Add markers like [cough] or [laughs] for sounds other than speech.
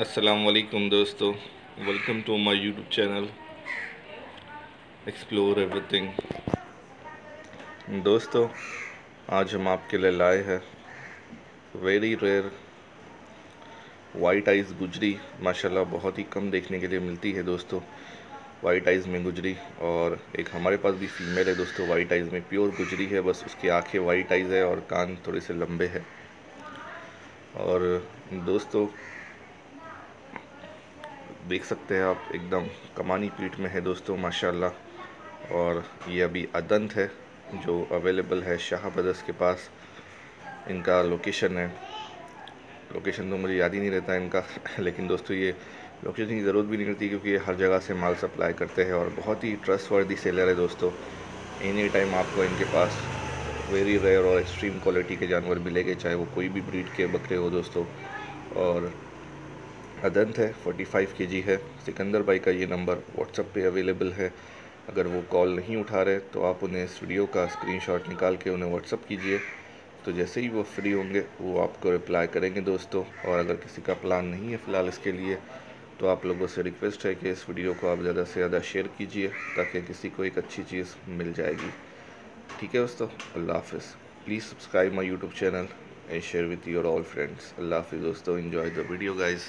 अस्सलाम वालेकुम दोस्तों. Welcome to my YouTube channel explore everything दोस्तों, आज हम आपके लिए लाए हैं वेरी रेयर वाइट आइज़ गुजरी. माशाल्लाह, बहुत ही कम देखने के लिए मिलती है दोस्तों. वाइट आइज़ में गुजरी और एक हमारे पास भी फीमेल है दोस्तों. वाइट आइज़ में प्योर गुजरी है, बस उसकी आँखें वाइट आइज़ है और कान थोड़े से लंबे हैं. और दोस्तों देख सकते हैं आप, एकदम कमानी पीठ में है दोस्तों, माशाल्लाह। और ये अभी अदंत है, जो अवेलेबल है शाह ब्रदर्स के पास। इनका लोकेशन है। लोकेशन तो मुझे याद ही नहीं रहता इनका, [laughs] लेकिन दोस्तों ये लोकेशन की ज़रूरत भी नहीं रहती, क्योंकि ये हर जगह से माल सप्लाई करते हैं, और बहुत ही ट्रस्ट वर्दी सेलर है दोस्तों। एनी टाइम आपको इनके पास वेरी रेयर और एक्सट्रीम क्वालिटी के जानवर मिलेंगे, चाहे वो कोई भी ब्रीड के बकरे हो दोस्तों। और अदंत है 45 केजी है। सिकंदर भाई का ये नंबर व्हाट्सअप पे अवेलेबल है। अगर वो कॉल नहीं उठा रहे तो आप उन्हें इस वीडियो का स्क्रीनशॉट निकाल के उन्हें व्हाट्सअप कीजिए। तो जैसे ही वो फ्री होंगे, वो आपको रिप्लाई करेंगे दोस्तों। और अगर किसी का प्लान नहीं है फ़िलहाल इसके लिए तो आप लोगों से रिक्वेस्ट है कि इस वीडियो को आप ज़्यादा से ज़्यादा शेयर कीजिए, ताकि किसी को एक अच्छी चीज़ मिल जाएगी। ठीक है दोस्तों, अल्लाह हाफिज़। Please subscribe my YouTube channel and share with your all friends Allah हाफिज़ दोस्तों इन्जॉय द वीडियो गाइज़